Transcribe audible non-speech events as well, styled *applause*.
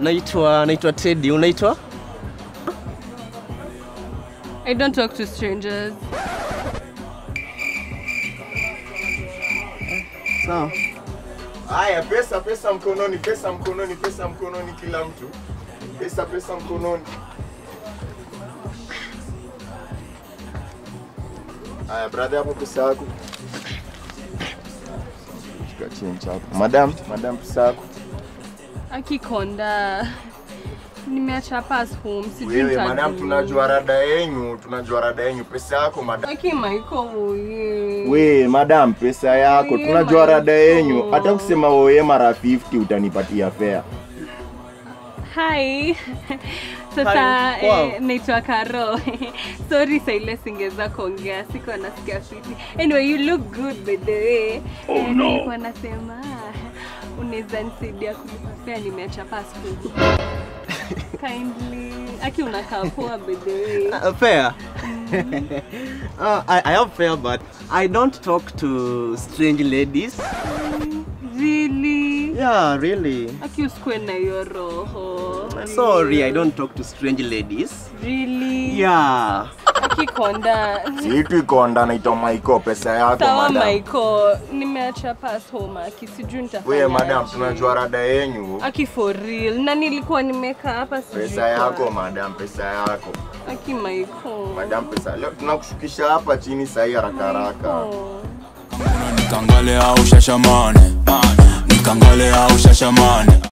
Naitwa naitwa Teddy. Unaitwa? I don't talk to strangers. Sawa. Haya, pesa pesa mkononi, pesa mkononi, pesa mkononi, kila mtu pesa pesa mkononi. Haya, brother, hapo pesa yako. Change hapo. Madam, madam, pesa yako. Akikonda. Nimeacha pass home. Sijui Wewe madam, tunajua rada yenyu, tunajua rada yenyu. Pesa yako madam. Aki Michael oye. We madam, pesa yako tunajua rada yenu yenyu. Hata kusema wewe mara 50 utanipatia fare. Hi. Sasa Wow. eh, naitwa Karo. *laughs* Sorry saa ile singeweza kuongea, siko nasikia fiti. Anyway, you look good by the way. Oh, eh, no. Nilikuwa nasema *laughs* unaweza nisaidia kulipa fare, nimeacha passport. *laughs* Kindly. Aki unakaa poa by the way. Uh, fair. uh, I, I am fair, but I don't talk to strange ladies. Yeah, really. Aki usikue na hiyo roho. Sorry, I don't talk to strange ladies. Really? Yeah. Aki konda. Situ iko anda naitwa Maiko, pesa yako Sawa madam. Michael, nimeacha pass home aki sijui nitafanya. Wewe madam, tunajua rada yenyu. Aki for real. Na nilikuwa nimeka hapa sijui. Pesa yako madam, pesa yako. Aki Maiko. Madam, pesa leo tunakushukisha hapa chini sahi haraka haraka. Oh. nikangale au shashamane Kangole au shashamani.